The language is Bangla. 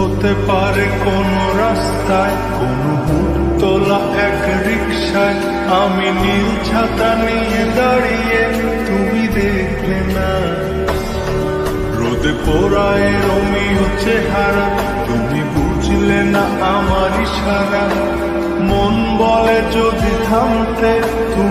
হতে পারে কোন রাস্তায়, কোন তোলা এক রিক্সায় আমি নীল ছাতা নিয়ে দাঁড়িয়ে তুমি দেখলে না। রোদে পোড়ায় রমিও চেহারা, তুমি বুঝলে না আমার ইশারা। মন বলে যদি থামতে তুমি